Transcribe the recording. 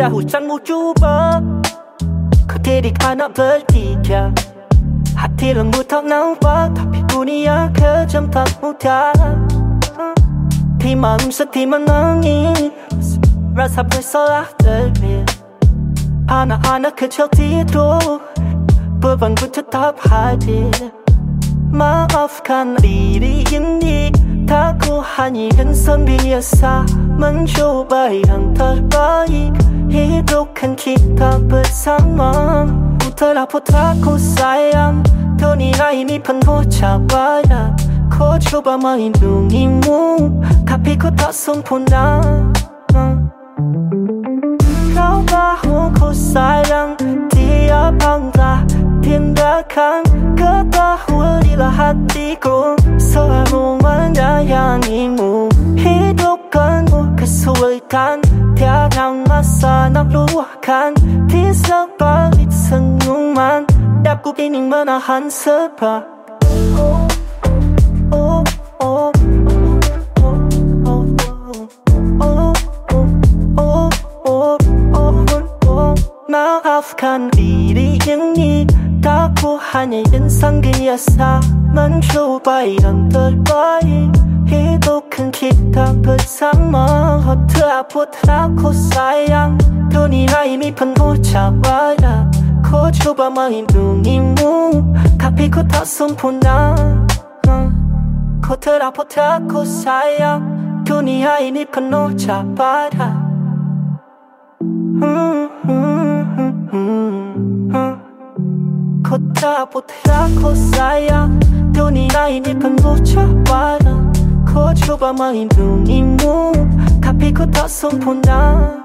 dah mau cuba. Kau didik anak bertiga. Hati lembut tak nampak Tapi dunia kejam tak mudah. Di malam sedih menangis Rasa bersalah terbiar Anak-anak kecil tidur Beban ku tetap hadir. Maafkan diri ini Tak ku hanya insan biasa Mencoba yang terbaik Hidupkan kita bersama Putra putraku sayang Dunia ini penuh cabaran Ku coba melindungimu Tapi ku tak sempurna Kau tahu ku sayang Tiap langkah tindakan masa nak luahkan Di sebalik senyuman Aku ingin menahan sebab oh, oh, oh, Maafkan diri ini Tak ku hanya insan biasa Mencoba yang terbaik Hidupkan kita bersama Putra putraku sayang Dunia ini penuh cabaran Ku coba melindungimu Tapi ku tak sempurna Putra putraku sayang Dunia ini penuh cabaran Putra putraku sayang Dunia ini penuh cabaran Ku coba melindungimu Tapi ku tak sempurna